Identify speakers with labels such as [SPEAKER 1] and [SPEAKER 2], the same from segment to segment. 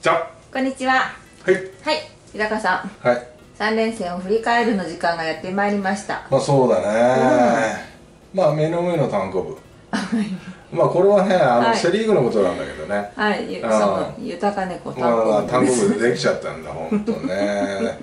[SPEAKER 1] じゃ。
[SPEAKER 2] こんにちは。
[SPEAKER 1] はい。
[SPEAKER 2] はい、日高さん。
[SPEAKER 1] はい。
[SPEAKER 2] 三連戦を振り返るの時間がやってまいりました。
[SPEAKER 1] まあそうだね、まあ目の上の単行部。まあこれはねあの、
[SPEAKER 2] はい。
[SPEAKER 1] セ・リーグのことなんだけどね。
[SPEAKER 2] はい、ゆそ
[SPEAKER 1] あー
[SPEAKER 2] の豊か猫単
[SPEAKER 1] まあ
[SPEAKER 2] 行
[SPEAKER 1] 単行
[SPEAKER 2] 部
[SPEAKER 1] 部でできちゃったんだ本当ね。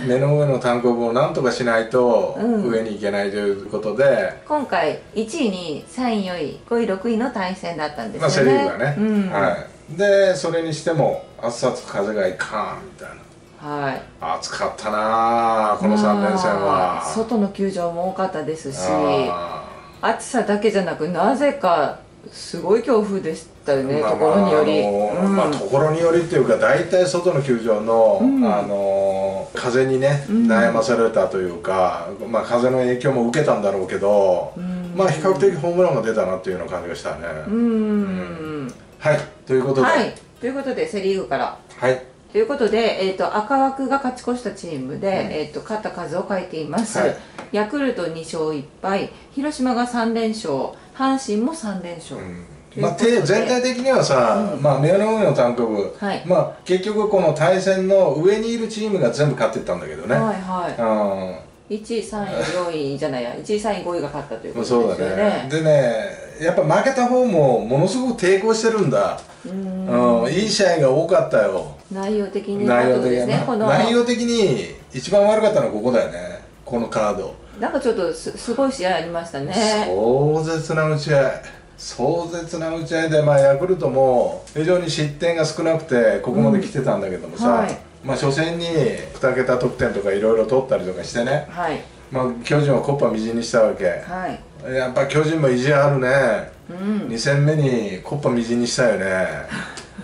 [SPEAKER 1] 目の上の単行部をなんとかしないと
[SPEAKER 2] うん。
[SPEAKER 1] 上に行けないということで、
[SPEAKER 2] 今回1位に3位4位5位6位の対戦だったんです
[SPEAKER 1] まあセ・
[SPEAKER 2] よね。
[SPEAKER 1] リーグはね、
[SPEAKER 2] うん、
[SPEAKER 1] はい。でそれにしても熱々風がいかんみたいな。
[SPEAKER 2] はい。
[SPEAKER 1] 暑かったなあこの3連戦は。
[SPEAKER 2] まあ外の球場も多かったですし、
[SPEAKER 1] あ
[SPEAKER 2] 暑さだけじゃなくなぜかすごい強風でしたよね、
[SPEAKER 1] まあ
[SPEAKER 2] ところにより。うん。
[SPEAKER 1] まあ、ところによりっていうか大体外の球場の,、
[SPEAKER 2] うん。
[SPEAKER 1] あの風にね、
[SPEAKER 2] うん。
[SPEAKER 1] 悩まされたというか、まあ、風の影響も受けたんだろうけど、
[SPEAKER 2] うん。
[SPEAKER 1] まあ比較的ホームランが出たなっていうような感じがしたね、
[SPEAKER 2] うーん。
[SPEAKER 1] はいということで
[SPEAKER 2] はいということでセ・リーグから。
[SPEAKER 1] はい。
[SPEAKER 2] ということで、えー、と赤枠が勝ち越したチームで、えー、と勝った数を書いています、
[SPEAKER 1] はい。
[SPEAKER 2] ヤクルト2勝1敗。広島が3連勝。阪神も3連勝、
[SPEAKER 1] うん。まあ、全体的にはさ、
[SPEAKER 2] うん。
[SPEAKER 1] まあ、目の上の単行部、
[SPEAKER 2] はい。
[SPEAKER 1] まあ、結局この対戦の上にいるチームが全部勝っていったんだけどね、
[SPEAKER 2] はいは
[SPEAKER 1] うん。
[SPEAKER 2] い1位3位4位じゃないや。1位3位5位が勝ったということ
[SPEAKER 1] そう
[SPEAKER 2] ですよ
[SPEAKER 1] だね
[SPEAKER 2] ね。
[SPEAKER 1] でねやっぱ負けた方もものすごく抵抗してるんだ、
[SPEAKER 2] う
[SPEAKER 1] ん。ん、いい試合が多かったよ。
[SPEAKER 2] 内容的に
[SPEAKER 1] 内容的にね。内容的に一番悪かったのはここだよね。このカード、
[SPEAKER 2] なんかちょっとすすごい試合ありましたね。
[SPEAKER 1] 壮絶な打ち合い。壮絶な打ち合いで、まあ、ヤクルトも非常に失点が少なくてここまで来てたんだけどもさ、
[SPEAKER 2] うん。はい。
[SPEAKER 1] まあ、初戦に2桁得点とかいろいろ取ったりとかしてね、
[SPEAKER 2] はい。
[SPEAKER 1] まあ、巨人はコッパみじんにしたわけ。
[SPEAKER 2] はい
[SPEAKER 1] やっぱ巨人も意地あるね。
[SPEAKER 2] うん。
[SPEAKER 1] 2戦目にコッパみじんにしたよね。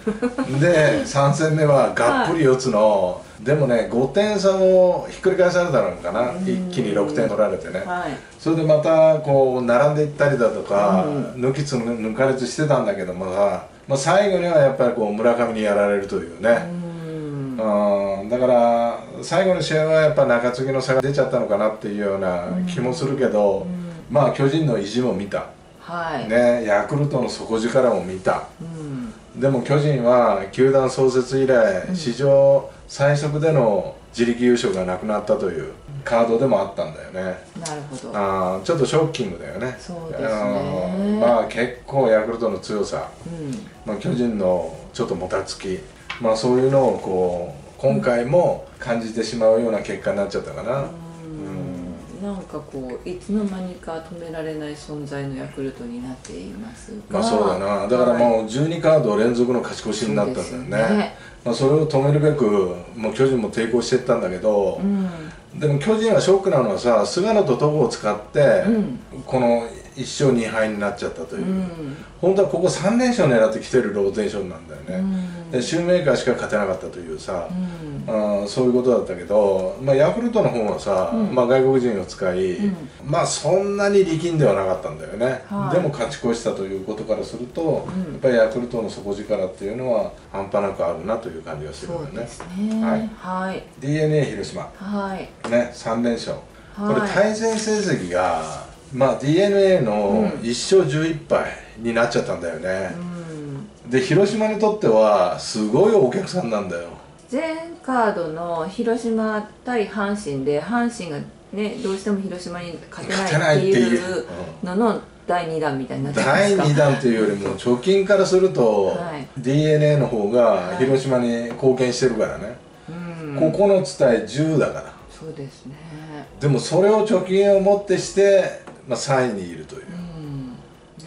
[SPEAKER 1] で3戦目はがっぷり四つの、でもね5点差をひっくり返されたのかな。
[SPEAKER 2] うん。
[SPEAKER 1] 一気に6点取られてね。
[SPEAKER 2] はい。
[SPEAKER 1] それでまたこう並んでいったりだとか、
[SPEAKER 2] うん。
[SPEAKER 1] 抜きつ抜かれつしてたんだけどもさ、まあ、最後にはやっぱりこう村上にやられるという
[SPEAKER 2] う
[SPEAKER 1] ね、
[SPEAKER 2] ん。
[SPEAKER 1] うん、だから最後の試合はやっぱ中継ぎの差が出ちゃったのかなっていうような気もするけど、
[SPEAKER 2] うん
[SPEAKER 1] まあ巨人の意地も見た、
[SPEAKER 2] はい、
[SPEAKER 1] ね、ヤクルトの底力も見た。
[SPEAKER 2] うん。
[SPEAKER 1] でも巨人は球団創設以来、
[SPEAKER 2] うん。
[SPEAKER 1] 史上最速での自力優勝がなくなったというカードでもあったんだよね。
[SPEAKER 2] なるほど。
[SPEAKER 1] あーちょっとショッキングだよね。
[SPEAKER 2] そうですね。
[SPEAKER 1] うんまあ結構ヤクルトの強さ、
[SPEAKER 2] うん。
[SPEAKER 1] まあ、巨人のちょっともたつき、まあ、そういうのをこう今回も感じてしまうような結果になっちゃったかな、
[SPEAKER 2] うんなんかこういつの間にか止められない存在のヤクルトになっていますが。
[SPEAKER 1] まあそうだな。だから
[SPEAKER 2] はい。
[SPEAKER 1] もう12カード連続の勝ち越しになったんだよね。
[SPEAKER 2] ね。
[SPEAKER 1] まあ、それを止めるべくもう巨人も抵抗していったんだけど、
[SPEAKER 2] うん。
[SPEAKER 1] でも巨人はショックなのはさ菅野と戸郷を使って、
[SPEAKER 2] うん。
[SPEAKER 1] この1勝2敗になっちゃったという。う、
[SPEAKER 2] ん。
[SPEAKER 1] 本当はここ3連勝狙ってきてるローテーションなんだよね、
[SPEAKER 2] うん。
[SPEAKER 1] でシューメーカーしか勝てなかったというさ、
[SPEAKER 2] うん。
[SPEAKER 1] そういうことだったけど、まあ、ヤクルトの方はさ、
[SPEAKER 2] うん。
[SPEAKER 1] まあ、外国人を使い、
[SPEAKER 2] うん。
[SPEAKER 1] まあそんなに力んではなかったんだよね、
[SPEAKER 2] はい。
[SPEAKER 1] でも勝ち越したということからすると、
[SPEAKER 2] うん。
[SPEAKER 1] やっぱりヤクルトの底力っていうのは半端なくあるなという感じがするよね。
[SPEAKER 2] ね。
[SPEAKER 1] はい。
[SPEAKER 2] はい。
[SPEAKER 1] D n a 広島。
[SPEAKER 2] はい。
[SPEAKER 1] ね3連勝、
[SPEAKER 2] はい。
[SPEAKER 1] これ対戦成績が、まあ、d n a の1勝11敗になっちゃったんだよね。
[SPEAKER 2] う、ん。
[SPEAKER 1] で広島にとってはすごいお客さんなんだよ。
[SPEAKER 2] 前カードの広島対阪神で阪神がねどうしても広島に勝てな
[SPEAKER 1] いいってていう。
[SPEAKER 2] のの第2弾みたいになってま
[SPEAKER 1] 第
[SPEAKER 2] すか。
[SPEAKER 1] 2弾というよりも貯金からすると、
[SPEAKER 2] はい。
[SPEAKER 1] D n a の方が
[SPEAKER 2] はい。
[SPEAKER 1] 広島に貢献してるからね、
[SPEAKER 2] うん。
[SPEAKER 1] 9つ対10だから。
[SPEAKER 2] そうですね。
[SPEAKER 1] でもそれを貯金をもってして、まあ、3位にいるという。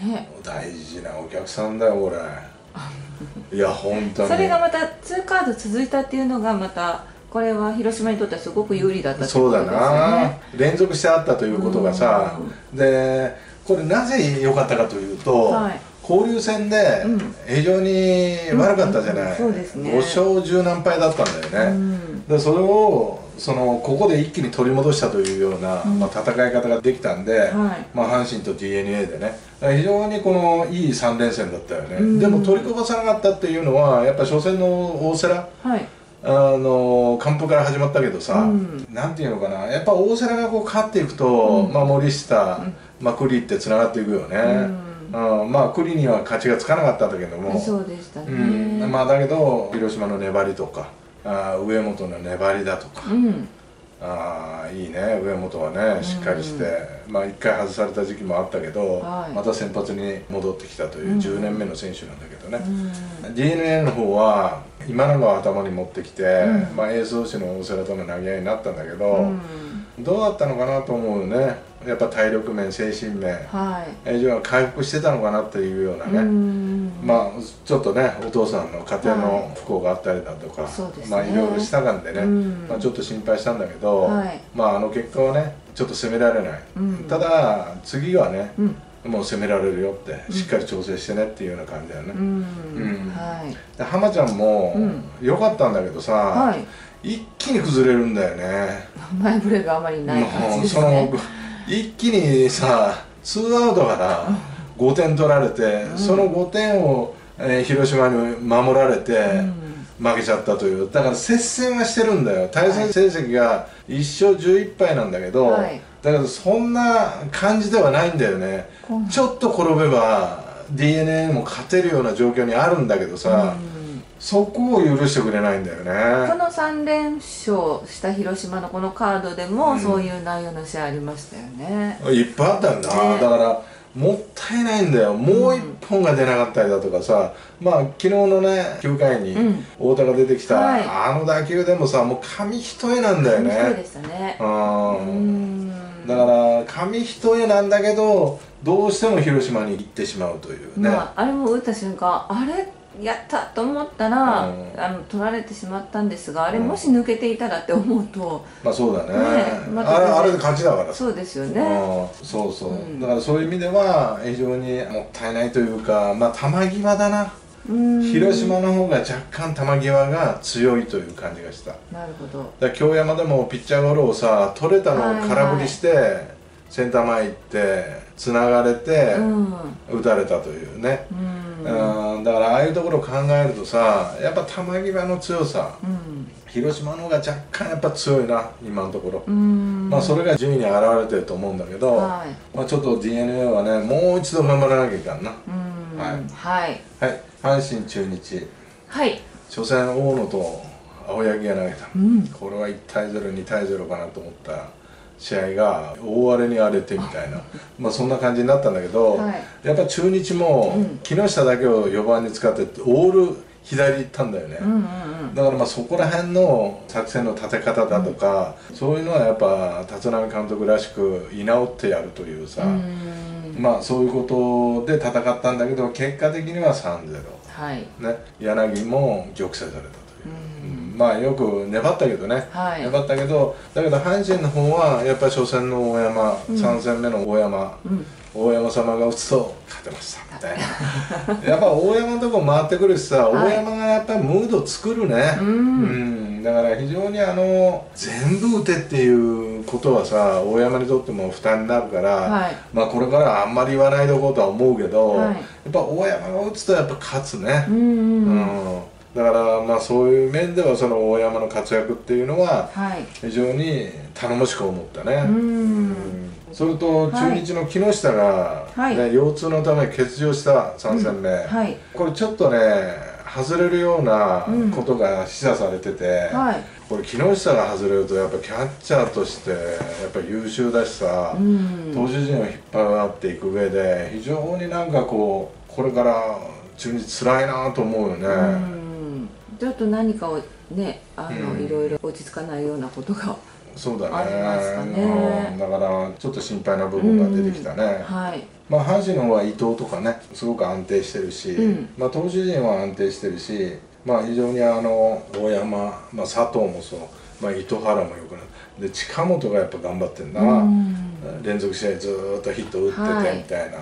[SPEAKER 2] うん。ね。
[SPEAKER 1] 大事なお客さんだよこれ。いや本当に。
[SPEAKER 2] それがまた2カード続いたっていうのがまたこれは広島にとってはすごく有利だったって
[SPEAKER 1] そうだな。
[SPEAKER 2] ね
[SPEAKER 1] 連続してあったということがさ。でこれなぜ良かったかというと、
[SPEAKER 2] はい。
[SPEAKER 1] 交流戦で
[SPEAKER 2] うん。
[SPEAKER 1] 非常に悪かったじゃない、
[SPEAKER 2] うん。そうですね。
[SPEAKER 1] 5勝10何敗だったんだよね、
[SPEAKER 2] うん。
[SPEAKER 1] でそれをそのここで一気に取り戻したというような、
[SPEAKER 2] うん。
[SPEAKER 1] まあ、戦い方ができたんで、
[SPEAKER 2] はい。
[SPEAKER 1] まあ、阪神と d n a でね。非常にこのいい3連戦だったよね、
[SPEAKER 2] うん。
[SPEAKER 1] でも取りこぼさなかったっていうのはやっぱ初戦の大瀬良
[SPEAKER 2] はい。
[SPEAKER 1] あの完封から始まったけどさ、
[SPEAKER 2] うん。
[SPEAKER 1] なんていうのかな。やっぱ大瀬良がこう勝っていくと、
[SPEAKER 2] うん。
[SPEAKER 1] まあ、森下、
[SPEAKER 2] うん。
[SPEAKER 1] まあ、栗ってつながっていくよね、
[SPEAKER 2] うん。
[SPEAKER 1] ううん、まあ栗には勝ちがつかなかったんだけども。
[SPEAKER 2] そうでしたね、
[SPEAKER 1] うん、まあだけど広島の粘りとかあー上本の粘りだとか、
[SPEAKER 2] うん。
[SPEAKER 1] ああいいね。上本はねしっかりして、まあ1回外された時期もあったけど、
[SPEAKER 2] はい。
[SPEAKER 1] また先発に戻ってきたという
[SPEAKER 2] うん
[SPEAKER 1] 10年目の選手なんだけどね、
[SPEAKER 2] うん
[SPEAKER 1] d n a の方は今永を頭に持ってきて、
[SPEAKER 2] うん。
[SPEAKER 1] まあ、エース同士の大瀬良との投げ合いになったんだけど、
[SPEAKER 2] うん
[SPEAKER 1] どうだったのかなと思うよねやっぱ体力面精神面。
[SPEAKER 2] はい。
[SPEAKER 1] 以上は回復してたのかなっていうようなね、
[SPEAKER 2] うん。
[SPEAKER 1] まあちょっとねお父さんの家庭の不幸があったりだとか、
[SPEAKER 2] そうですね。
[SPEAKER 1] まあいろいろしたがんでね、
[SPEAKER 2] うん。
[SPEAKER 1] まあ、ちょっと心配したんだけど、
[SPEAKER 2] はい。
[SPEAKER 1] まああの結果はねちょっと責められない、
[SPEAKER 2] うん。
[SPEAKER 1] ただ次はね
[SPEAKER 2] うん。
[SPEAKER 1] もう攻められるよってしっかり調整してねっていうような感じだよね、
[SPEAKER 2] うん。
[SPEAKER 1] うん。
[SPEAKER 2] はい
[SPEAKER 1] で浜ちゃんも
[SPEAKER 2] うん。
[SPEAKER 1] 良かったんだけどさ、
[SPEAKER 2] はい。
[SPEAKER 1] 一気に崩れるんだよね。
[SPEAKER 2] 前触れがあまりない感じですね
[SPEAKER 1] 一気にさツーアウトから5点取られて、その5点を、えー広島に守られて、負けちゃったという。だから接戦はしてるんだよ。対戦成績が1勝11敗なんだけど、
[SPEAKER 2] はい。
[SPEAKER 1] だけどそんな感じではないんだよね。
[SPEAKER 2] うん
[SPEAKER 1] ちょっと転べば d n a も勝てるような状況にあるんだけどさ、
[SPEAKER 2] うん
[SPEAKER 1] そこを許してくれないんだよ
[SPEAKER 2] こ
[SPEAKER 1] ね
[SPEAKER 2] の3連勝した広島のこのカードでも、
[SPEAKER 1] うん。
[SPEAKER 2] そういう内容の試合ありましたよね。
[SPEAKER 1] いっぱいあったんだ、
[SPEAKER 2] ね。
[SPEAKER 1] だからもったいないんだよ。もう一本が出なかったりだとかさ、まあ昨日のね9回に
[SPEAKER 2] うん。
[SPEAKER 1] 太田が出てきた、
[SPEAKER 2] はい。
[SPEAKER 1] あの打球でもさもう紙一重なんだよ
[SPEAKER 2] 紙一重で
[SPEAKER 1] ね
[SPEAKER 2] したね。
[SPEAKER 1] うん。
[SPEAKER 2] うん。
[SPEAKER 1] だから紙一重なんだけどどうしても広島に行ってしまうというね、
[SPEAKER 2] まあ、あれも打った瞬間あれ？やったと思ったら、
[SPEAKER 1] うん。
[SPEAKER 2] あの取られてしまったんですがあれ
[SPEAKER 1] うん
[SPEAKER 2] もし抜けていたらって思うと、
[SPEAKER 1] まあそうだね。
[SPEAKER 2] ねまた
[SPEAKER 1] あれあれで勝ちだからさ。
[SPEAKER 2] そうですよね、
[SPEAKER 1] うんそうそう、
[SPEAKER 2] うん。
[SPEAKER 1] だからそういう意味では非常にもったいないというかまあ球際だな、
[SPEAKER 2] うん。
[SPEAKER 1] 広島の方が若干球際が強いという感じがした。
[SPEAKER 2] なるほど。
[SPEAKER 1] ら京山でもピッチャーゴロをさ取れたのを空振りして、センター前行ってつながれて
[SPEAKER 2] うん。
[SPEAKER 1] 打たれたというね、
[SPEAKER 2] うん
[SPEAKER 1] うん、だからああいうところを考えるとさやっぱ球際の強さ
[SPEAKER 2] うん。
[SPEAKER 1] 広島の方が若干やっぱ強いな今のところ、
[SPEAKER 2] うん。
[SPEAKER 1] まあそれが順位に表れてると思うんだけど、
[SPEAKER 2] はい。
[SPEAKER 1] まあ、ちょっと d n a はねもう一度頑張らなきゃいかんな。
[SPEAKER 2] うん。
[SPEAKER 1] はい。
[SPEAKER 2] はい。
[SPEAKER 1] はい。阪神中日。
[SPEAKER 2] はい。
[SPEAKER 1] 初戦大野と青柳が投げた。
[SPEAKER 2] うん。
[SPEAKER 1] これは1対02対0かなと思った試合が大荒れに荒れてみたいな。まあそんな感じになったんだけど、
[SPEAKER 2] はい。
[SPEAKER 1] やっぱ中日も
[SPEAKER 2] うん。
[SPEAKER 1] 木下だけを4番に使ってオール左行ったんだよね、
[SPEAKER 2] うんうん
[SPEAKER 1] だからまあそこら辺の作戦の立て方だとか、そういうのはやっぱ立浪監督らしく居直ってやるというさ、
[SPEAKER 2] うん。うん
[SPEAKER 1] まあそういうことで戦ったんだけど結果的には3-0、
[SPEAKER 2] はい。
[SPEAKER 1] ね、柳も玉砕されたまあよく粘ったけどね、
[SPEAKER 2] はい。
[SPEAKER 1] 粘ったけどだけど阪神の方はやっぱり初戦の大山、
[SPEAKER 2] うん。
[SPEAKER 1] 3戦目の大山、
[SPEAKER 2] うん。
[SPEAKER 1] 大山様が打つと勝てましたみたいな。やっぱ大山のとこ回ってくるしさ、
[SPEAKER 2] はい。
[SPEAKER 1] 大山がやっぱりムード作るね、
[SPEAKER 2] うん。
[SPEAKER 1] うん。だから非常にあの全部打てっていうことはさ大山にとっても負担になるから、
[SPEAKER 2] はい。
[SPEAKER 1] まあこれからはあんまり言わないでおこうとは思うけど、
[SPEAKER 2] はい。
[SPEAKER 1] やっぱ大山が打つとやっぱ勝つね、
[SPEAKER 2] うん
[SPEAKER 1] だからまあそういう面ではその大山の活躍っていうのは
[SPEAKER 2] はい。
[SPEAKER 1] 非常に頼もしく思ったね、
[SPEAKER 2] うん。
[SPEAKER 1] うん。それと中日の木下が、
[SPEAKER 2] はい。
[SPEAKER 1] ね腰痛のため欠場した3戦目、
[SPEAKER 2] はい。
[SPEAKER 1] これちょっとね外れるような
[SPEAKER 2] うん。
[SPEAKER 1] ことが示唆されてて、
[SPEAKER 2] はい。
[SPEAKER 1] これ木下が外れるとやっぱキャッチャーとしてやっぱ優秀だしさ、
[SPEAKER 2] うん。
[SPEAKER 1] 投手陣を引っ張っていく上で非常になんかこうこれから中日辛いなと思うよね、
[SPEAKER 2] うんちょっと何かをねあの、
[SPEAKER 1] うん。
[SPEAKER 2] いろいろ落ち着かないようなことが
[SPEAKER 1] そうだね。
[SPEAKER 2] ありますかね。
[SPEAKER 1] うん、だからちょっと心配な部分が出てきたね、
[SPEAKER 2] はい。
[SPEAKER 1] まあ阪神の方は伊藤とかねすごく安定してるし、
[SPEAKER 2] うん。
[SPEAKER 1] まあ投手陣は安定してるしまあ非常にあの大山、まあ、佐藤もそう、まあ、糸原もよくなで近本がやっぱ頑張ってんだな、
[SPEAKER 2] うん。
[SPEAKER 1] 連続試合ずーっとヒット打って
[SPEAKER 2] はい
[SPEAKER 1] てみたいな、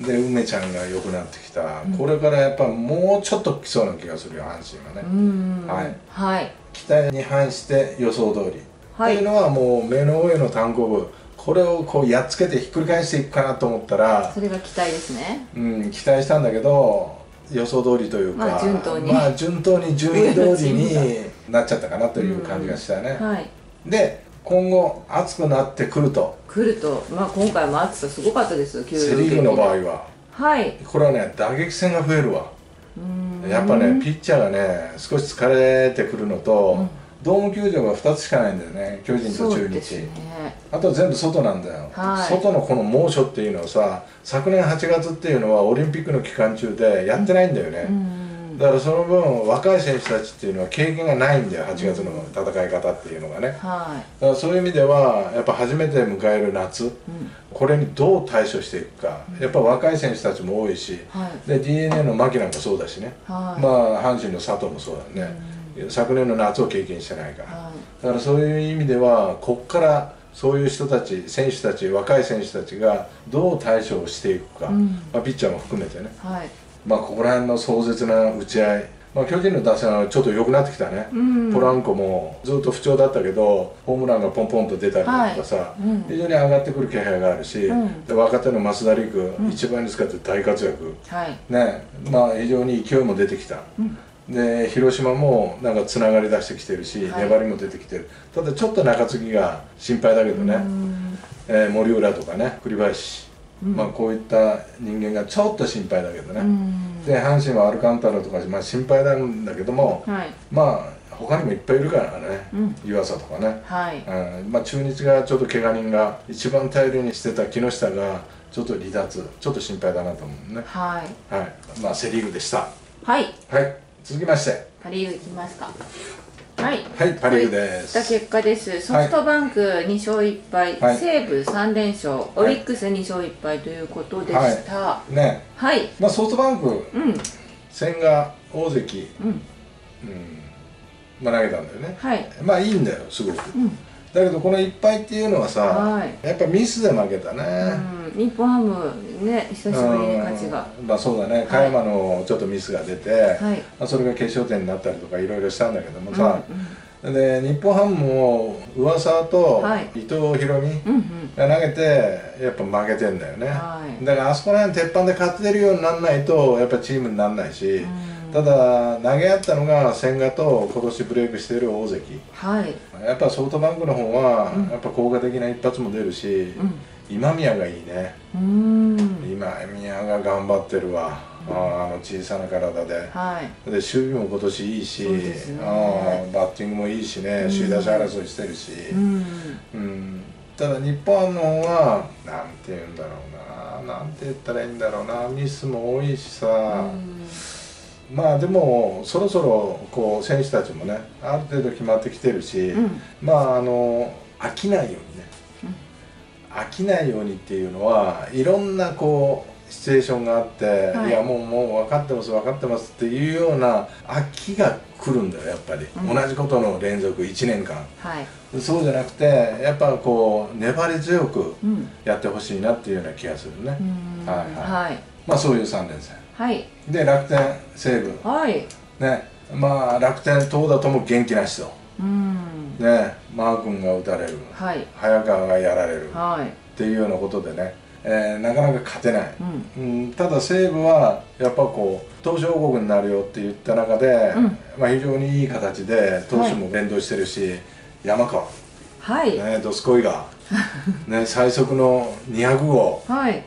[SPEAKER 1] で梅ちゃんが良くなってきた、これからやっぱもうちょっと来そうな気がするよ阪神はね、
[SPEAKER 2] うん。
[SPEAKER 1] はい。
[SPEAKER 2] はい。
[SPEAKER 1] 期待に反して予想通り、
[SPEAKER 2] はい。
[SPEAKER 1] というのはもう目の上の単行部。これをこうやっつけてひっくり返していくかなと思ったら
[SPEAKER 2] それが期待ですね。
[SPEAKER 1] うん、期待したんだけど予想通りというか、
[SPEAKER 2] まあ順当に。
[SPEAKER 1] まあ順当に順位通りに なっちゃったかなという感じがしたよね、
[SPEAKER 2] はい。
[SPEAKER 1] で今後暑くなってくると。
[SPEAKER 2] 来ると。まあ今回も暑さすごかったですよ
[SPEAKER 1] セ・リーグの場合は。
[SPEAKER 2] はい。
[SPEAKER 1] これはね打撃戦が増えるわ。やっぱねピッチャーがね少し疲れてくるのと、
[SPEAKER 2] うん。
[SPEAKER 1] ドーム球場が2つしかないんだよね巨人と中日、
[SPEAKER 2] ね。
[SPEAKER 1] あとは全部外なんだよ、
[SPEAKER 2] はい。
[SPEAKER 1] 外のこの猛暑っていうのはさ昨年8月っていうのはオリンピックの期間中でやってないんだよね、
[SPEAKER 2] うん
[SPEAKER 1] だからその分若い選手たちっていうのは経験がないんだよ8月の戦い方っていうのがね。
[SPEAKER 2] は
[SPEAKER 1] だからそういう意味ではやっぱ初めて迎える夏
[SPEAKER 2] い、うん。
[SPEAKER 1] これにどう対処していくか。やっぱ若い選手たちも多いし
[SPEAKER 2] はい。
[SPEAKER 1] で d n a の牧なんかそうだしね。
[SPEAKER 2] はい、
[SPEAKER 1] まあ阪神の佐藤もそうだね。昨年の夏を経験してないから。
[SPEAKER 2] はい。
[SPEAKER 1] だからそういう意味ではこっからそういう人たち選手たち若い選手たちがどう対処をしていくか、
[SPEAKER 2] うん。
[SPEAKER 1] まあ、ピッチャーも含めてね、
[SPEAKER 2] はい
[SPEAKER 1] まあ、ここら辺の壮絶な打ち合い、まあ、巨人の打線はちょっと良くなってきたね、
[SPEAKER 2] うん。
[SPEAKER 1] ポランコもずっと不調だったけどホームランがポンポンと出たりとかさ、
[SPEAKER 2] はい。うん。
[SPEAKER 1] 非常に上がってくる気配があるし、
[SPEAKER 2] うん。
[SPEAKER 1] で若手の増田陸、
[SPEAKER 2] ん。
[SPEAKER 1] 一番に使って大活躍。
[SPEAKER 2] はい。
[SPEAKER 1] ね。まあ非常に勢いも出てきた、
[SPEAKER 2] うん。
[SPEAKER 1] で広島もなんかつながり出してきてるし、
[SPEAKER 2] はい。
[SPEAKER 1] 粘りも出てきてる。ただちょっと中継ぎが心配だけどね、
[SPEAKER 2] うん。
[SPEAKER 1] えー森浦とかね栗林、
[SPEAKER 2] うん
[SPEAKER 1] まあこういった人間がちょっと心配だけどね、
[SPEAKER 2] うん。
[SPEAKER 1] で阪神はアルカンタラとか、まあ、心配なんだけども
[SPEAKER 2] はい。
[SPEAKER 1] まあ他にもいっぱいいるからね、
[SPEAKER 2] うん。
[SPEAKER 1] 湯浅とかね、
[SPEAKER 2] はい。
[SPEAKER 1] うん。まあ、中日がちょっと怪我人が一番頼りにしてた木下がちょっと離脱ちょっと心配だなと思うね。
[SPEAKER 2] はい。
[SPEAKER 1] はい。まあセ・リーグでした。
[SPEAKER 2] はい。
[SPEAKER 1] はい。続きまして。
[SPEAKER 2] パ・リーグいきますかはい。
[SPEAKER 1] はいパ・リーグです。
[SPEAKER 2] た結果です。ソフトバンク2勝1敗、
[SPEAKER 1] はい。
[SPEAKER 2] 西武3連勝。オリックス2勝1敗ということでした。
[SPEAKER 1] ね。
[SPEAKER 2] はい、
[SPEAKER 1] まあソフトバンク
[SPEAKER 2] うん。
[SPEAKER 1] 千賀大関、
[SPEAKER 2] うん。
[SPEAKER 1] うん。まあ、投げたんだよね。
[SPEAKER 2] はい。
[SPEAKER 1] まあいいんだよすごく。
[SPEAKER 2] うん
[SPEAKER 1] だけどこの1敗っていうのはさ、
[SPEAKER 2] はい。
[SPEAKER 1] やっぱミスで負けたね、
[SPEAKER 2] うん。日本ハムね久しぶりに勝ちが。
[SPEAKER 1] うん。まあそうだね。加山のちょっとミスが出て、
[SPEAKER 2] はい。
[SPEAKER 1] まあ、それが決勝点になったりとかいろいろしたんだけどもさ、
[SPEAKER 2] うんうん。
[SPEAKER 1] で日本ハムも上沢と
[SPEAKER 2] はい。
[SPEAKER 1] 伊藤大海が投げてやっぱ負けてんだよね、
[SPEAKER 2] はい。
[SPEAKER 1] だからあそこら辺鉄板で勝ってるようにならないとやっぱチームにならないし、
[SPEAKER 2] うん
[SPEAKER 1] ただ投げ合ったのが千賀と今年ブレイクしている大関。
[SPEAKER 2] はい。
[SPEAKER 1] やっぱソフトバンクの方は
[SPEAKER 2] うん。
[SPEAKER 1] やっぱ効果的な一発も出るし、今宮がいいね。
[SPEAKER 2] うんうん。
[SPEAKER 1] 今宮が頑張ってるわ、あーあの小さな体で。
[SPEAKER 2] はい。
[SPEAKER 1] で守備も今年いいし、
[SPEAKER 2] ね。
[SPEAKER 1] あーバッティングもいいしね、
[SPEAKER 2] うん。
[SPEAKER 1] 首位打者争いしてるし、
[SPEAKER 2] うん。
[SPEAKER 1] うん。ただ日本ハムの方はなんて言うんだろうな。なんて言ったらいいんだろうな。ミスも多いしさ、
[SPEAKER 2] うん
[SPEAKER 1] まあでもそろそろこう選手たちもねある程度決まってきてるし、
[SPEAKER 2] うん。
[SPEAKER 1] まああの飽きないようにね、飽きないようにっていうのはいろんなこうシチュエーションがあって、
[SPEAKER 2] はい。
[SPEAKER 1] い、やもうもう分かってます分かってますっていうような飽きが来るんだよやっぱり、
[SPEAKER 2] うん。
[SPEAKER 1] 同じことの連続1年間。
[SPEAKER 2] はい。
[SPEAKER 1] そうじゃなくてやっぱこう粘り強く
[SPEAKER 2] うん。
[SPEAKER 1] やってほしいなっていうような気がするね、
[SPEAKER 2] うん。
[SPEAKER 1] はいはい。
[SPEAKER 2] はい。
[SPEAKER 1] まあそういう3連戦
[SPEAKER 2] はい。
[SPEAKER 1] で楽天西武。
[SPEAKER 2] はい。
[SPEAKER 1] ね。まあ楽天投打とも元気なしと
[SPEAKER 2] うん。
[SPEAKER 1] ね。マー君が打たれる。
[SPEAKER 2] はい。
[SPEAKER 1] 早川がやられる。
[SPEAKER 2] はい。
[SPEAKER 1] っていうようなことでね、えーなかなか勝てない、
[SPEAKER 2] うん。
[SPEAKER 1] うん、ただ西武はやっぱこう投手王国になるよって言った中で、
[SPEAKER 2] うん。
[SPEAKER 1] まあ、非常にいい形で投手も連動してるし、山川、
[SPEAKER 2] はい。
[SPEAKER 1] ね、ドスコイが、ね、最速の200号、
[SPEAKER 2] はい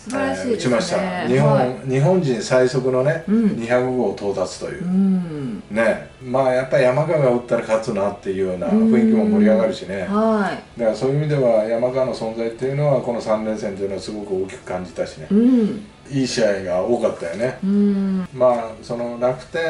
[SPEAKER 2] 素晴らしいね
[SPEAKER 1] えー打ちました。日本,、
[SPEAKER 2] はい。
[SPEAKER 1] 日本人最速のね、
[SPEAKER 2] うん。
[SPEAKER 1] 200号到達という。う、
[SPEAKER 2] ん。
[SPEAKER 1] ね。まあやっぱり山川が打ったら勝つなっていうような雰囲気も盛り上がるしね、
[SPEAKER 2] はい。
[SPEAKER 1] だからそういう意味では山川の存在っていうのはこの3連戦っていうのはすごく大きく感じたしね。
[SPEAKER 2] うん。
[SPEAKER 1] いい試合が多かったよね。
[SPEAKER 2] うん。
[SPEAKER 1] まあその楽天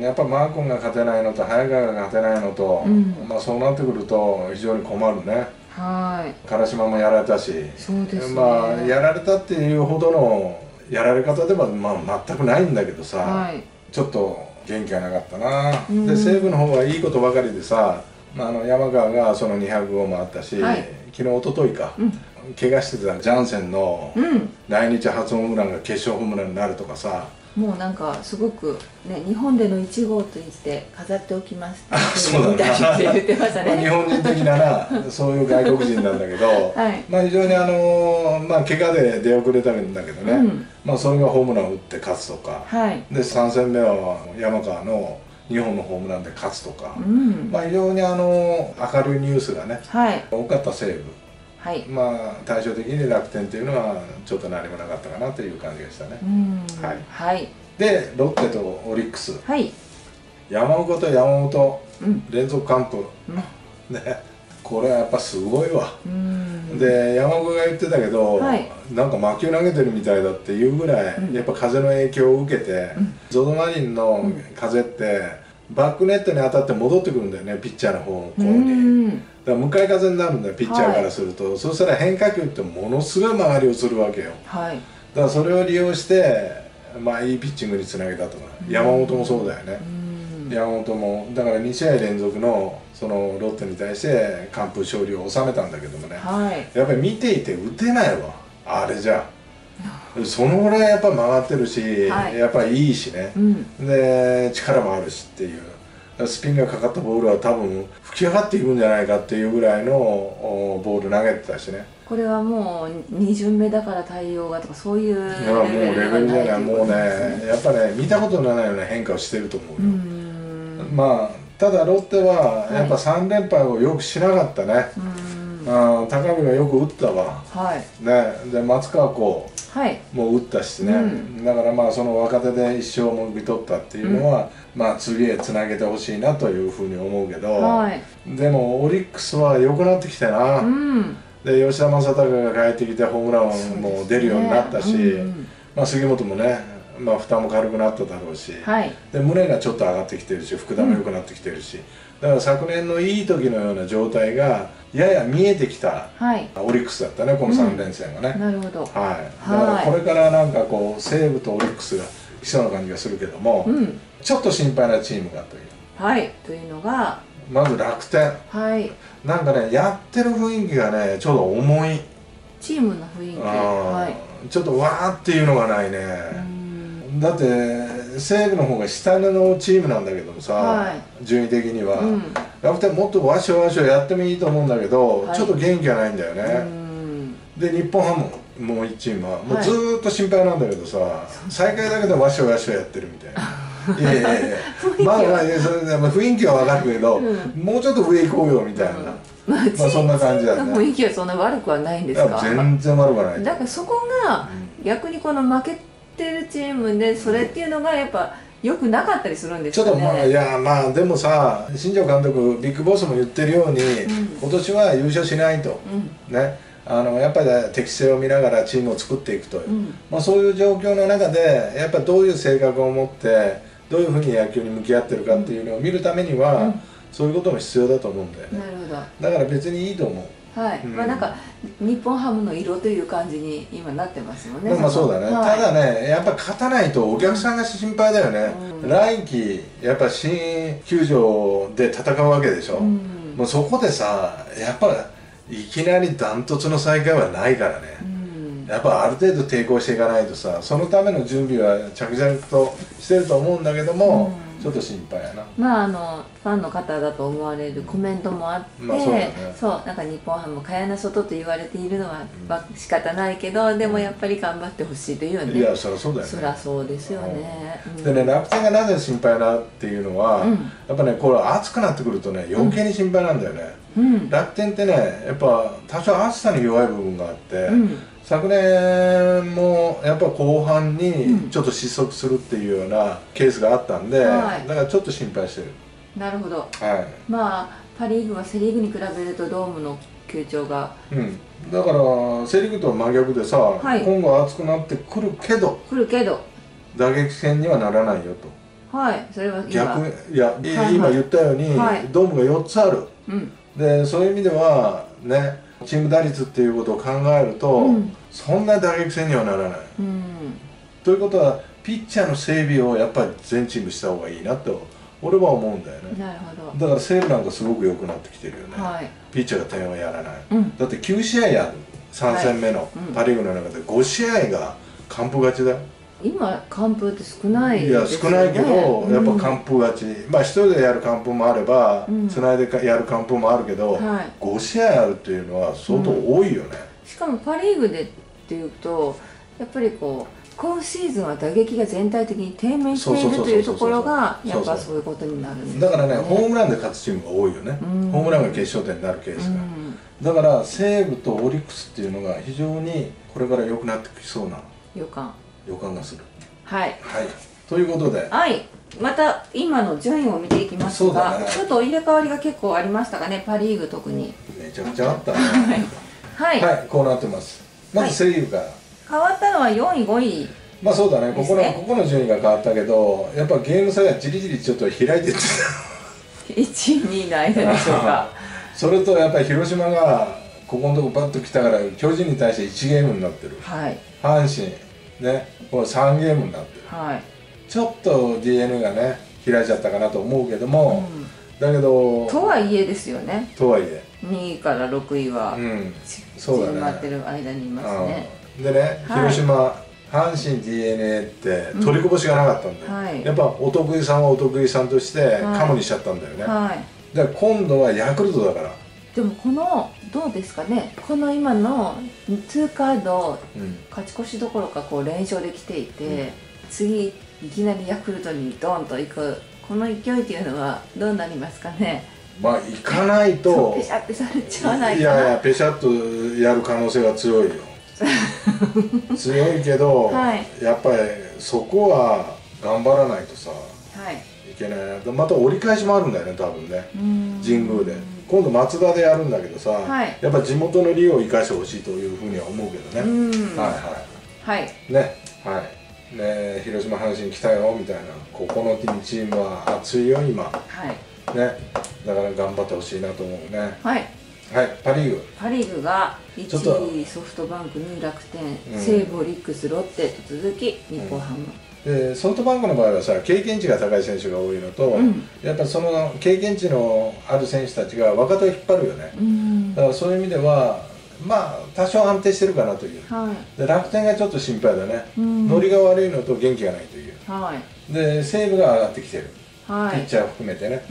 [SPEAKER 1] やっぱマー君が勝てないのと早川が勝てないのと、
[SPEAKER 2] うん。
[SPEAKER 1] まあそうなってくると非常に困るね
[SPEAKER 2] はい。
[SPEAKER 1] 唐島もやられたし。
[SPEAKER 2] そうですね。
[SPEAKER 1] まあやられたっていうほどのやられ方ではまあ全くないんだけどさ、
[SPEAKER 2] はい。
[SPEAKER 1] ちょっと元気がなかったな、
[SPEAKER 2] うん。
[SPEAKER 1] で西武の方はいいことばかりでさ、まあ、あの山川がその200号もあったし、
[SPEAKER 2] はい。
[SPEAKER 1] 昨日一昨日か、
[SPEAKER 2] うん。
[SPEAKER 1] 怪我してたジャンセンの
[SPEAKER 2] うん。
[SPEAKER 1] 来日初ホームランが決勝ホームランになるとかさ
[SPEAKER 2] もうなんかすごくね日本での1号と言って飾っておきます言ってました
[SPEAKER 1] まあ日
[SPEAKER 2] ね
[SPEAKER 1] 本人的ななそういう外国人なんだけど、
[SPEAKER 2] はい。
[SPEAKER 1] まあ非常にあのまあ怪我で出遅れたんだけどね、
[SPEAKER 2] うん。
[SPEAKER 1] まあそれがホームランを打って勝つとか、
[SPEAKER 2] はい。
[SPEAKER 1] で3戦目は山川の2本のホームランで勝つとか、
[SPEAKER 2] うん。
[SPEAKER 1] まあ非常にあの明るいニュースがね
[SPEAKER 2] はい。
[SPEAKER 1] 多かった西武
[SPEAKER 2] はい。
[SPEAKER 1] まあ対照的に楽天っていうのはちょっと何もなかったかなという感じがしたね、
[SPEAKER 2] うん。
[SPEAKER 1] はい。
[SPEAKER 2] はい。
[SPEAKER 1] でロッテとオリックス。
[SPEAKER 2] はい。
[SPEAKER 1] 山岡と山本。
[SPEAKER 2] うん。
[SPEAKER 1] 連続完封。
[SPEAKER 2] うん。
[SPEAKER 1] ね。これはやっぱすごいわ、
[SPEAKER 2] うん。
[SPEAKER 1] で山岡が言ってたけど、
[SPEAKER 2] はい。
[SPEAKER 1] なんか魔球投げてるみたいだっていうぐらい、
[SPEAKER 2] うん。
[SPEAKER 1] やっぱ風の影響を受けて、ゾゾマリンの風って、バックネットに当たって戻ってくるんだよねピッチャーの方向
[SPEAKER 2] う
[SPEAKER 1] に、
[SPEAKER 2] ん。
[SPEAKER 1] だから向かい風になるんだよピッチャーからすると、そしたら変化球ってものすごい曲がりをするわけよ。
[SPEAKER 2] はい。
[SPEAKER 1] だからそれを利用してまあいいピッチングにつなげたとか、山本もそうだよね、
[SPEAKER 2] うん。
[SPEAKER 1] 山本もだから2試合連続のそのロッテに対して完封勝利を収めたんだけどもね、
[SPEAKER 2] はい。
[SPEAKER 1] やっぱり見ていて打てないわ。あれじゃそのぐらいやっぱ曲がってるし、
[SPEAKER 2] はい。
[SPEAKER 1] やっぱりいいしね。
[SPEAKER 2] う、ん。
[SPEAKER 1] で力もあるしっていう。スピンがかかったボールは多分吹き上がっていくんじゃないかっていうぐらいのおボール投げてたしね。
[SPEAKER 2] これはもう2巡目だから対応がとかそういう
[SPEAKER 1] だからもうレベルじゃないもうね
[SPEAKER 2] ね
[SPEAKER 1] やっぱね見たことのないような変化をしてると思うよ、
[SPEAKER 2] うん。
[SPEAKER 1] まあただロッテはやっぱ3連敗をよくしなかったね、
[SPEAKER 2] うん
[SPEAKER 1] あー高見がよく打ったわ。
[SPEAKER 2] はい。
[SPEAKER 1] ねで松川子。
[SPEAKER 2] はい。
[SPEAKER 1] も打ったしね、
[SPEAKER 2] うん。
[SPEAKER 1] だからまあその若手で一勝も受け取ったっていうのは、まあ次へつなげてほしいなというふうに思うけど、
[SPEAKER 2] はい。
[SPEAKER 1] でもオリックスは良くなってきたな、
[SPEAKER 2] うん。
[SPEAKER 1] で吉田正尚が帰ってきてホームランも出るようになったし、
[SPEAKER 2] うん
[SPEAKER 1] まあ、杉本もね、まあ、負担も軽くなっただろうし、
[SPEAKER 2] はい。
[SPEAKER 1] で胸がちょっと上がってきてるし福田も良くなってきてるし、だから昨年のいい時のような状態がやや見えてきた
[SPEAKER 2] はい。
[SPEAKER 1] オリックスだったねこの3連戦がね。
[SPEAKER 2] なるほど。
[SPEAKER 1] はい、だからこれからなんかこう西武とオリックスが来そうな感じがするけども、
[SPEAKER 2] うん。
[SPEAKER 1] ちょっと心配なチームがという
[SPEAKER 2] はい。というのが
[SPEAKER 1] まず楽天。
[SPEAKER 2] はい。
[SPEAKER 1] なんかねやってる雰囲気がねちょうど重い、
[SPEAKER 2] チームの雰囲気。はい。
[SPEAKER 1] ちょっとわーっていうのがないね、
[SPEAKER 2] うん。
[SPEAKER 1] だって西武の方が下のチームなんだけどもさ、
[SPEAKER 2] は
[SPEAKER 1] 順位的には、
[SPEAKER 2] うん。
[SPEAKER 1] 楽天もっとわしょわしょやってもいいと思うんだけど、
[SPEAKER 2] はい。
[SPEAKER 1] ちょっと元気がないんだよ
[SPEAKER 2] う
[SPEAKER 1] ね、
[SPEAKER 2] ん。
[SPEAKER 1] で日本ハムもう1チームはもう
[SPEAKER 2] はい
[SPEAKER 1] ずーっと心配なんだけどさ、最下位だけどわしょわしょやってるみたいな。いやいやいや。まあまあそれでまあ雰囲気は分かるけど、
[SPEAKER 2] うん。
[SPEAKER 1] もうちょっと上行こうよみたいな、
[SPEAKER 2] まあ
[SPEAKER 1] まあそんな感じだね。
[SPEAKER 2] 雰囲気はそんな悪くはないんですか？
[SPEAKER 1] 全然悪くはない。
[SPEAKER 2] だからそこが逆にこの負けてるチームでそれっていうのがやっぱ良くなかったりするんです
[SPEAKER 1] ちょっ
[SPEAKER 2] かね
[SPEAKER 1] とまあいやまあでもさ新庄監督ビッグボスも言ってるように、
[SPEAKER 2] ん。
[SPEAKER 1] 今年は優勝しないと、
[SPEAKER 2] うん。
[SPEAKER 1] ね。あのやっぱり適性を見ながらチームを作っていくという、
[SPEAKER 2] うん。
[SPEAKER 1] まあ、そういう状況の中でやっぱどういう性格を持ってどういうふうに野球に向き合ってるかっていうのを見るためには、
[SPEAKER 2] うん。
[SPEAKER 1] そういうことも必要だと思うんだよね。
[SPEAKER 2] なるほど。
[SPEAKER 1] だから別にいいと思う
[SPEAKER 2] はい、
[SPEAKER 1] うん。
[SPEAKER 2] まあなんか日本ハムの色という感じに今なってますもんね。
[SPEAKER 1] まあまあそうだね、
[SPEAKER 2] はい。
[SPEAKER 1] ただねやっぱ勝たないとお客さんが心配だよね、
[SPEAKER 2] うん。
[SPEAKER 1] 来季やっぱ新球場で戦うわけでしょ、
[SPEAKER 2] うん。
[SPEAKER 1] もうそこでさやっぱいきなりダントツの再開はないからね、
[SPEAKER 2] うん。
[SPEAKER 1] やっぱある程度抵抗していかないとさそのための準備は着々としてると思うんだけども、
[SPEAKER 2] うん
[SPEAKER 1] ちょっと心配やな。
[SPEAKER 2] まああのファンの方だと思われるコメントもあって、
[SPEAKER 1] まあそうだね。
[SPEAKER 2] そうなんか日本ハム蚊帳の外と言われているのは、まあ仕方ないけどでもやっぱり頑張ってほしいというね。
[SPEAKER 1] いやそりゃそうだよね。
[SPEAKER 2] そりゃそうですよね。うん。
[SPEAKER 1] でね楽天がなぜ心配なっていうのは、
[SPEAKER 2] うん。
[SPEAKER 1] やっぱねこれ暑くなってくるとね余計に心配なんだよね、
[SPEAKER 2] うん。
[SPEAKER 1] 楽天ってねやっぱ多少暑さに弱い部分があって、
[SPEAKER 2] うん
[SPEAKER 1] 昨年もやっぱ後半
[SPEAKER 2] うん。
[SPEAKER 1] にちょっと失速するっていうようなケースがあったんで、
[SPEAKER 2] はい。
[SPEAKER 1] だからちょっと心配してる。
[SPEAKER 2] なるほど。
[SPEAKER 1] はい。
[SPEAKER 2] まあパ・リーグはセ・リーグに比べるとドームの球場が。
[SPEAKER 1] うん、だからセ・リーグと真逆でさ、
[SPEAKER 2] はい。
[SPEAKER 1] 今後暑くなってくるけど
[SPEAKER 2] 来るけど、
[SPEAKER 1] 打撃戦にはならないよと。
[SPEAKER 2] はい。それは今。
[SPEAKER 1] 逆いや、い
[SPEAKER 2] はい
[SPEAKER 1] 今言ったように、
[SPEAKER 2] はい。
[SPEAKER 1] ドームが4つある。
[SPEAKER 2] うん。
[SPEAKER 1] でそういう意味ではねチーム打率っていうことを考えると、
[SPEAKER 2] うん
[SPEAKER 1] そんな打撃戦にはならない。
[SPEAKER 2] うん。
[SPEAKER 1] ということはピッチャーの整備をやっぱり全チームした方がいいなと俺は思うんだよね。
[SPEAKER 2] なるほど。
[SPEAKER 1] だから西武なんかすごく良くなってきてるよね、
[SPEAKER 2] はい。
[SPEAKER 1] ピッチャーが点をやらない、
[SPEAKER 2] うん。
[SPEAKER 1] だって9試合やる。3戦目のパ・リーグの中で5試合が完封勝ちだよ。
[SPEAKER 2] 今完封って少ない
[SPEAKER 1] いや少ないけど、
[SPEAKER 2] うん。
[SPEAKER 1] やっぱ完封勝ち。まあ一人でやる完封もあれば、
[SPEAKER 2] うん。
[SPEAKER 1] つないでかやる完封もあるけど、
[SPEAKER 2] はい。
[SPEAKER 1] 5試合あるっていうのは相当多いよね、
[SPEAKER 2] しかもパ・リーグでっていうとやっぱりこう今シーズンは打撃が全体的に低迷しているというところがやっぱそういうことになるね、
[SPEAKER 1] だからねホームランで勝つチームが多いよね、ホームランが決勝点になるケースが、だから西武とオリックスっていうのが非常にこれから良くなってきそうな
[SPEAKER 2] 予感。
[SPEAKER 1] 予感がする。
[SPEAKER 2] はい、
[SPEAKER 1] はい、ということで。
[SPEAKER 2] はい。また今の順位を見ていきますが、ね、ちょっと入れ替わりが結構ありましたかねパ・リーグ特に。
[SPEAKER 1] めちゃくちゃあったね。はい、はい、こうなってます。まずセ・リーグから、はい、
[SPEAKER 2] 変わったのは4位5位。
[SPEAKER 1] まあそうだね。ここのここの順位が変わったけどやっぱゲーム差がじりじりちょっと開いてってた。
[SPEAKER 2] 1位2位の間でしょうか。
[SPEAKER 1] それとやっぱり広島がここのとこバッと来たから巨人に対して1ゲームになってる、
[SPEAKER 2] はい、
[SPEAKER 1] 阪神ねこれ3ゲームになってる、
[SPEAKER 2] はい、
[SPEAKER 1] ちょっと d n がね開いちゃったかなと思うけども、うん、だけど
[SPEAKER 2] とはいえですよね。
[SPEAKER 1] とはいえ
[SPEAKER 2] 2位から6位は、うん、そうだね待ってる間にいますね。
[SPEAKER 1] でね、広島阪神 d n a って取りこぼしがなかったんで、うんはい、やっぱお得意さんはお得意さんとしてカモにしちゃったんだよね、はい、で今度はヤクルトだから。
[SPEAKER 2] でもこのどうですかね。この今の2カード、うん、勝ち越しどころかこう連勝できていて、うん、次いきなりヤクルトにドンと行く。この勢いっていうのはどうなりますかね
[SPEAKER 1] まあ行かないと
[SPEAKER 2] ペシャちゃわないか
[SPEAKER 1] いやいやペシャっとやる可能性が強いよ。強いけど、はい、やっぱりそこは頑張らないとさ、
[SPEAKER 2] はい、
[SPEAKER 1] いけないまた折り返しもあるんだよね多分ね。神宮で。今度松田でやるんだけどさ、はい、やっぱ地元の利を生かしてほしいというふうには思うけどね。はい
[SPEAKER 2] はい。はい。
[SPEAKER 1] ね。はい。ね広島阪神来たよみたいなここのチームは熱いよ今。
[SPEAKER 2] はい。
[SPEAKER 1] ねだから頑張ってほしいなと思うね。
[SPEAKER 2] はい。
[SPEAKER 1] はい、パ・リーグ。
[SPEAKER 2] パ・リーグが1位ソフトバンク2位楽天、うん、西武オリックスロッテと続き日本ハム、
[SPEAKER 1] うん、でソフトバンクの場合はさ経験値が高い選手が多いのと、うん、やっぱりその経験値のある選手たちが若手を引っ張るよね、だからそういう意味ではまあ多少安定してるかなという、
[SPEAKER 2] は
[SPEAKER 1] い、で楽天がちょっと心配だね、ノリが悪いのと元気がないという、
[SPEAKER 2] は
[SPEAKER 1] い、で西武が上がってきてるはい、ピッチャー含めてね、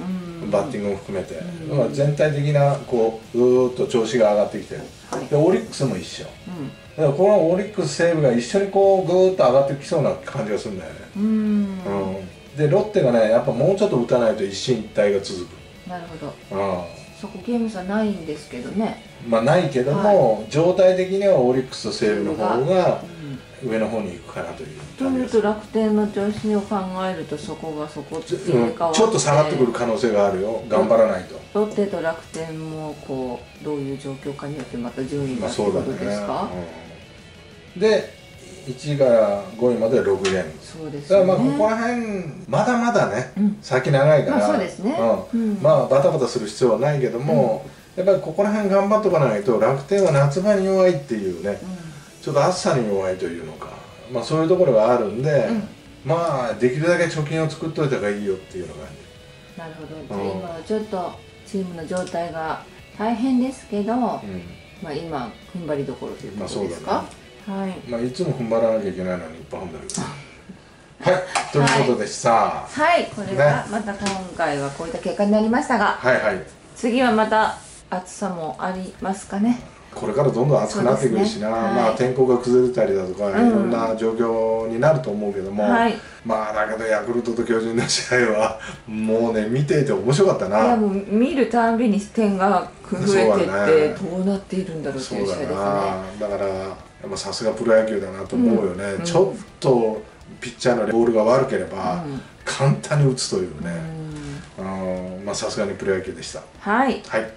[SPEAKER 1] バッティングも含めて、まあ、全体的なこうずっと調子が上がってきてる、はい、でオリックスも一緒、だからこのオリックス西武が一緒にこうぐーっと上がってきそうな感じがするんだよね。
[SPEAKER 2] うん、
[SPEAKER 1] でロッテがねやっぱもうちょっと打たないと一進一退が続く。
[SPEAKER 2] なるほど、うん、そこゲーム差ないんですけどね。
[SPEAKER 1] まあないけども、はい、状態的にはオリックスと西武の方が、上の方に行くかなという。
[SPEAKER 2] というと楽天の調子を考えるとそこがそこ
[SPEAKER 1] ちょっと下がってくる可能性があるよ。頑張らないと。
[SPEAKER 2] ロッテと楽天もこうどういう状況かによってまた順位がってことですか、
[SPEAKER 1] うん、で1位から5位まで6ゲーム
[SPEAKER 2] そうです、
[SPEAKER 1] ね、だからまあここら辺まだまだね、うん、先長いから、まあ、
[SPEAKER 2] そうですね、
[SPEAKER 1] うん、まあバタバタする必要はないけども、やっぱりここら辺頑張っとかないと楽天は夏場に弱いっていうね、ちょっと暑さに弱いというのか。まあ、そういうところがあるんで、うん、まあできるだけ貯金を作っといた方がいいよっていうのが
[SPEAKER 2] なるほど。じゃあ今はちょっとチームの状態が大変ですけど、うん、まあ今踏ん張りどころということですか、まあね、はい。
[SPEAKER 1] まあ、いつも踏ん張らなきゃいけないのにいっぱい踏んでるはい。ということでした。
[SPEAKER 2] はい、はい、これがまた今回はこういった結果になりましたが、
[SPEAKER 1] はいはい。
[SPEAKER 2] 次はまた暑さもありますかね？
[SPEAKER 1] これからどんどん暑くなってくるしな、ねはい、まあ、天候が崩れたりだとか、いろんな状況になると思うけども、はい、まあだけどヤクルトと巨人の試合はもうね見ていて面白かったな。い
[SPEAKER 2] やもう見るたんびに点が増えてってどうなっているんだろうっていう試合ですね。
[SPEAKER 1] だからさすがプロ野球だなと思うよね、うん、ちょっとピッチャーのボールが悪ければ、簡単に打つというね、うん、まあさすがにプロ野球でした。
[SPEAKER 2] はい、
[SPEAKER 1] はい